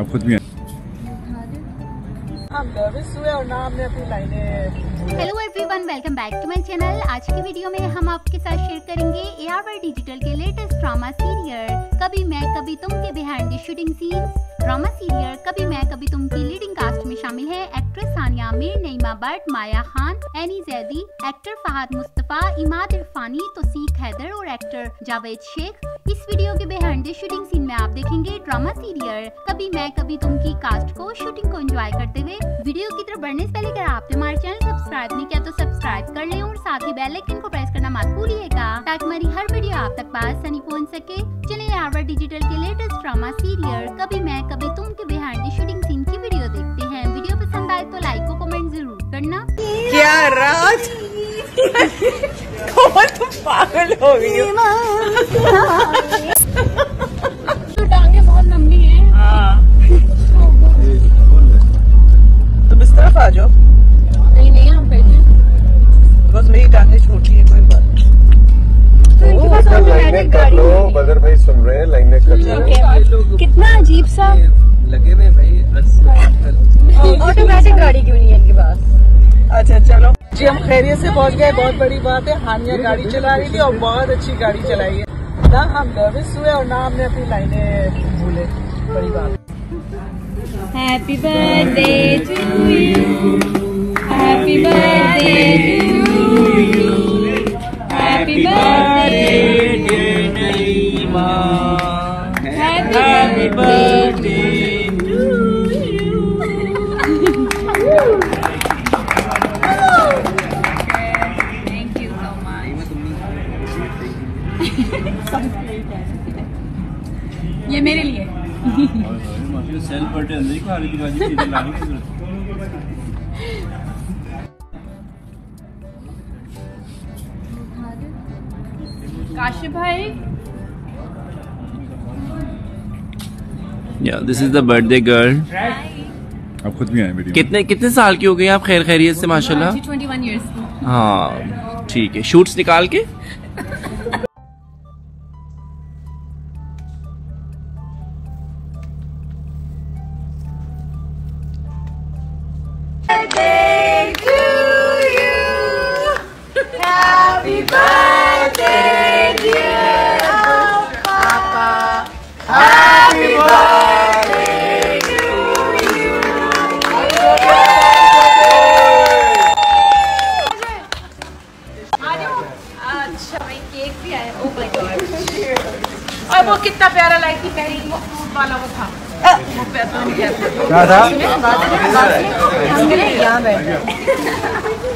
आप खुद भी हैं। हम नर्वस हुए और ना हमने अपनी लाइनें hello everyone welcome back to my channel आज की वीडियो में हम आपके साथ शेयर करेंगे ए डिजिटल के लेटेस्ट ड्रामा सीरियल कभी मैं कभी तुम के behind the shooting scenes drama serial कभी मैं, कभी तुम की लीडिंग कास्ट में शामिल है। एक्ट्रेस सानिया आमिर नईमा भट्ट, माया खान एनी जैदी एक्टर फहद मुस्तफ़ा इमाद इरफानी, तोसीक हैदर और एक्टर जावेद शेख। इस वीडियो के बिहाइंड द शूटिंग सीन में आप देखेंगे ड्रामा सीरियल कभी मैं, कभी तुम की कास्ट को शूटिंग को एंजॉय करते हुए। वीडियो की तरफ़ बढ़ने से पहले अगर आपने हमारे चैनल सब्सक्राइब नहीं किया तो सब्सक्राइब कर लें साथ ही बेल आइकन को प्रेस करना मत भूलिएगा ताकि हमारी हर वीडियो आप तक पास सनी पहुँच सके। चलिए आवर डिजिटल के लेटेस्ट ड्रामा सीरियल कभी मैं कभी तुम के बिहाइंड द शूटिंग सीन की वीडियो देखते हैं। वीडियो पसंद आए तो लाइक और कमेंट ज़रूर करना। क्या राज कौन तुम पागल हो गई लो भाई सुन रहे हैं लाइनें कर लो कितना अजीब सा। लगे हुए भाई ऑटोमेटिक गाड़ी क्यों नहीं है इनके पास? अच्छा चलो। जी हम खैरियत से पहुँच गए बहुत बड़ी बात है। हानिया गाड़ी चला रही थी और बहुत अच्छी गाड़ी चलाई है। ना हम नर्वस हुए और ना हमने अपनी लाइनें भूले। बड़ी बात happy birthday to you happy birthday to you happy birthday happy birthday thank you so much ये मेरे लिए। सेल बर्थडे अंदर ही खा रही थी बाजी चीज़ें लाने की ज़रूरत काशिफ भाई या this is the birthday girl आप खुद भी आए वीडियो कितने कितने साल की हो गई आप खैर खैरियत से माशाल्लाह? ईयर्स की। हाँ ठीक है। शूट्स निकाल के? केक भी आया। ओह माय गॉड और वो कितना प्यारा लाइक थी पहली वो फ्रूट वाला वो था। क्या था? यहाँ बैठ।